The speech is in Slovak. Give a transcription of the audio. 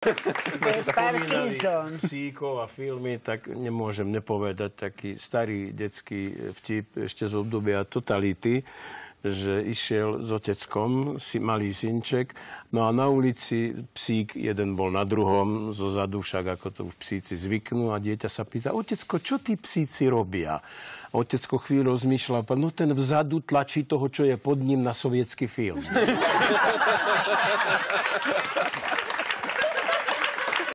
Parkinson. Psíkov a filmy, tak nemôžem nepovedať taký starý detský vtip ešte z obdobia totality, že išiel s oteckom, si, malý synček, no a na ulici psík, jeden bol na druhom, zo zadu však, ako to už psíci zvyknú, a dieťa sa pýta, otecko, čo tí psíci robia? A otecko chvíľu rozmýšľa, no ten vzadu tlačí toho, čo je pod ním na sovietský film.